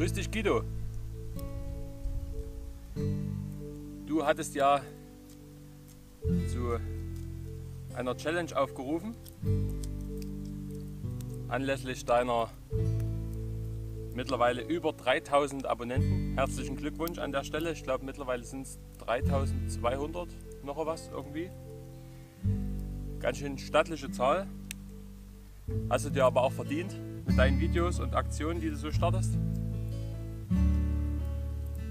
Grüß dich Guido. Du hattest ja zu einer Challenge aufgerufen, anlässlich deiner mittlerweile über 3000 Abonnenten. Herzlichen Glückwunsch an der Stelle. Ich glaube mittlerweile sind es 3200 noch was irgendwie. Ganz schön stattliche Zahl. Hast du dir aber auch verdient mit deinen Videos und Aktionen, die du so startest.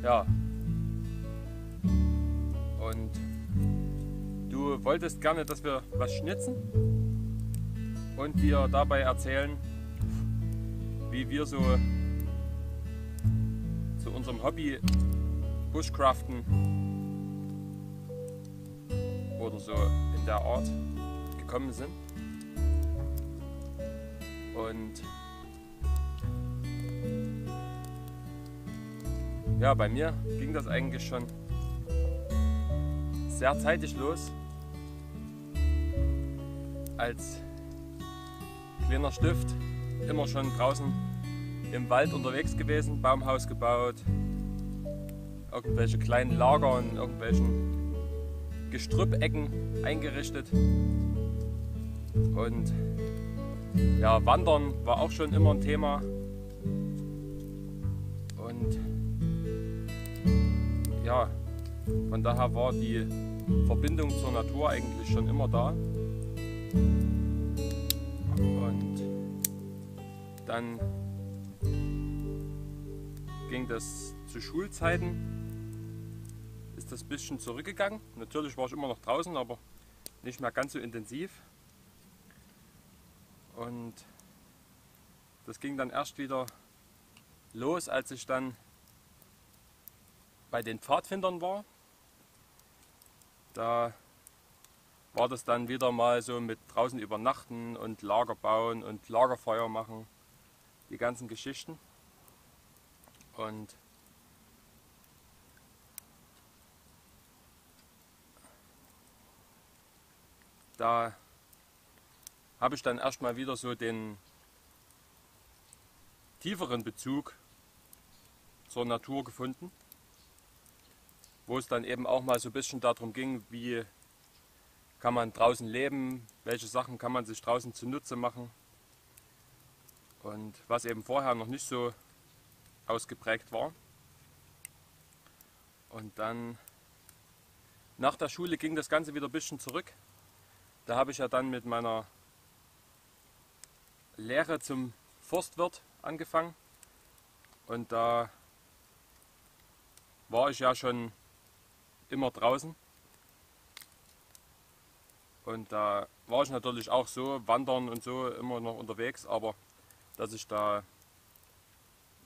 Ja. Und du wolltest gerne, dass wir was schnitzen und dir dabei erzählen, wie wir so zu unserem Hobby Bushcraften oder so in der Art gekommen sind. Und ja, bei mir ging das eigentlich schon sehr zeitig los. Als kleiner Stift immer schon draußen im Wald unterwegs gewesen, Baumhaus gebaut, irgendwelche kleinen Lager in irgendwelchen Gestrüppecken eingerichtet. Und ja, Wandern war auch schon immer ein Thema. Und ja, von daher war die Verbindung zur Natur eigentlich schon immer da. Und dann ging das zu Schulzeiten, ist das ein bisschen zurückgegangen. Natürlich war ich immer noch draußen, aber nicht mehr ganz so intensiv. Und das ging dann erst wieder los, als ich dann bei den Pfadfindern war. Da war das dann wieder mal so mit draußen übernachten und Lager bauen und Lagerfeuer machen, die ganzen Geschichten. Und da habe ich dann erstmal wieder so den tieferen Bezug zur Natur gefunden, wo es dann eben auch mal so ein bisschen darum ging, wie kann man draußen leben, welche Sachen kann man sich draußen zunutze machen und was eben vorher noch nicht so ausgeprägt war. Und dann nach der Schule ging das Ganze wieder ein bisschen zurück. Da habe ich ja dann mit meiner Lehre zum Forstwirt angefangen und da war ich ja schon immer draußen und da war ich natürlich auch so wandern und so immer noch unterwegs, aber dass ich da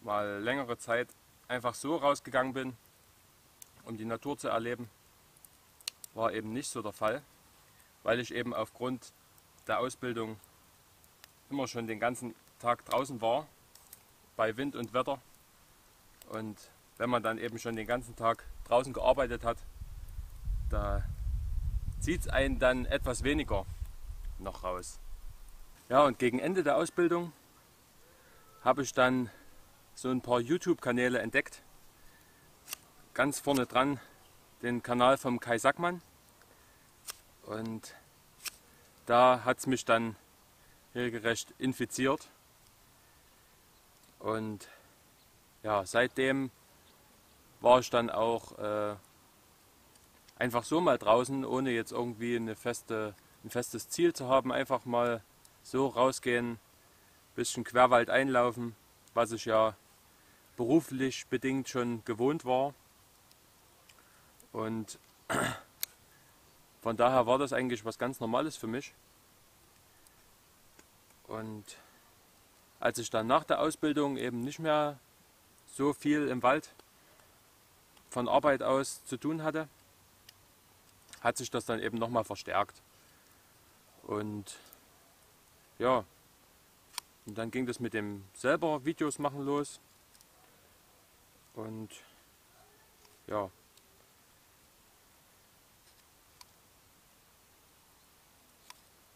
mal längere Zeit einfach so rausgegangen bin, um die Natur zu erleben, war eben nicht so der Fall, weil ich eben aufgrund der Ausbildung immer schon den ganzen Tag draußen war, bei Wind und Wetter. Und wenn man dann eben schon den ganzen Tag draußen gearbeitet hat, da zieht es einen dann etwas weniger noch raus. Ja, und gegen Ende der Ausbildung habe ich dann so ein paar YouTube-Kanäle entdeckt. Ganz vorne dran den Kanal vom Kai Sackmann. Und da hat es mich dann regelrecht infiziert. Und ja, seitdem war ich dann auch äh, einfach so mal draußen, ohne jetzt irgendwie eine feste, ein festes Ziel zu haben. Einfach mal so rausgehen, bisschen Querwald einlaufen, was ich ja beruflich bedingt schon gewohnt war. Und von daher war das eigentlich was ganz Normales für mich. Und als ich dann nach der Ausbildung eben nicht mehr so viel im Wald von Arbeit aus zu tun hatte, hat sich das dann eben nochmal verstärkt. Und ja, und dann ging das mit dem selber Videos machen los. Und ja.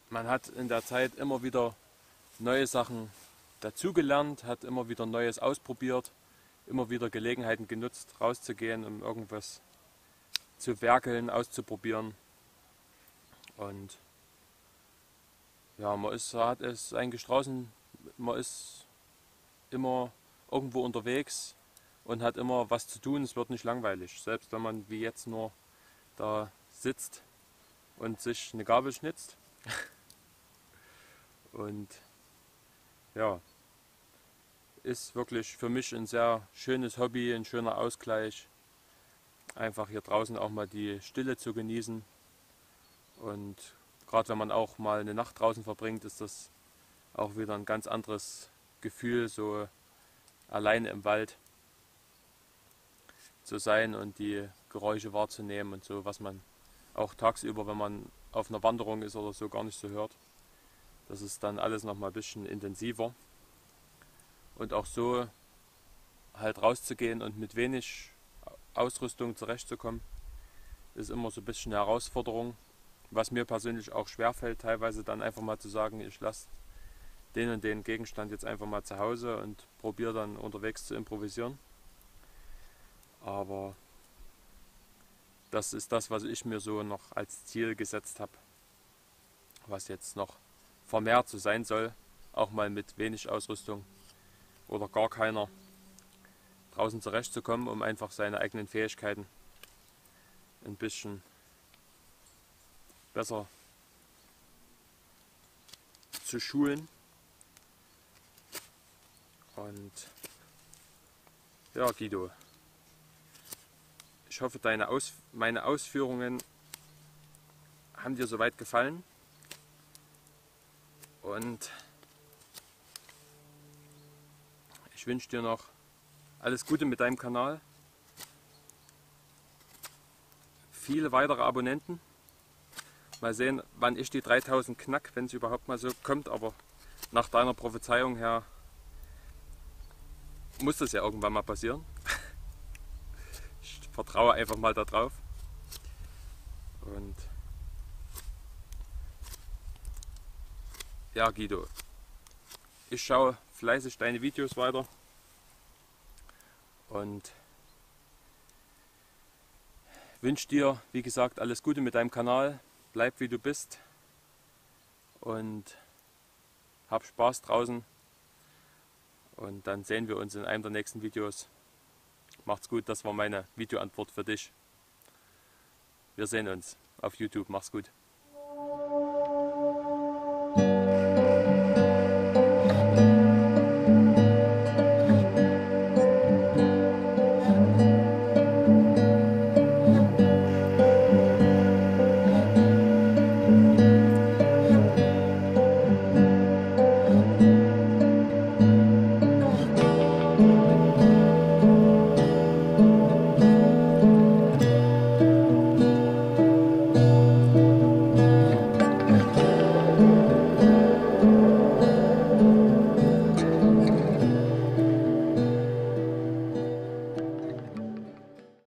Man hat in der Zeit immer wieder neue Sachen dazugelernt, hat immer wieder Neues ausprobiert, immer wieder Gelegenheiten genutzt, rauszugehen, um irgendwas zu werkeln, auszuprobieren. Und ja, man ist, hat es eigentlich draußen, man ist immer irgendwo unterwegs und hat immer was zu tun, es wird nicht langweilig. Selbst wenn man wie jetzt nur da sitzt und sich eine Gabel schnitzt. und ja, ist wirklich für mich ein sehr schönes Hobby, ein schöner Ausgleich. Einfach hier draußen auch mal die Stille zu genießen. Und gerade wenn man auch mal eine Nacht draußen verbringt, ist das auch wieder ein ganz anderes Gefühl, so alleine im Wald zu sein und die Geräusche wahrzunehmen und so, was man auch tagsüber, wenn man auf einer Wanderung ist oder so, gar nicht so hört. Das ist dann alles noch mal ein bisschen intensiver. Und auch so halt rauszugehen und mit wenig Ausrüstung zurechtzukommen, ist immer so ein bisschen eine Herausforderung. Was mir persönlich auch schwerfällt, teilweise dann einfach mal zu sagen, ich lasse den und den Gegenstand jetzt einfach mal zu Hause und probiere dann unterwegs zu improvisieren. Aber das ist das, was ich mir so noch als Ziel gesetzt habe, was jetzt noch vermehrt so sein soll, auch mal mit wenig Ausrüstung oder gar keiner draußen zurechtzukommen, um einfach seine eigenen Fähigkeiten ein bisschen besser zu schulen. Und ja, Guido, ich hoffe, deine Aus meine Ausführungen haben dir soweit gefallen. Und ich wünsche dir noch alles Gute mit deinem Kanal. Viele weitere Abonnenten. Mal sehen, wann ich die 3000 knack, wenn es überhaupt mal so kommt. Aber nach deiner Prophezeiung her muss das ja irgendwann mal passieren. Ich vertraue einfach mal darauf. Und ja, Guido, ich schaue fleißig deine Videos weiter und wünsche dir, wie gesagt, alles Gute mit deinem Kanal. Bleib wie du bist und hab Spaß draußen. Und dann sehen wir uns in einem der nächsten Videos. Macht's gut, das war meine Videoantwort für dich. Wir sehen uns auf YouTube. Mach's gut.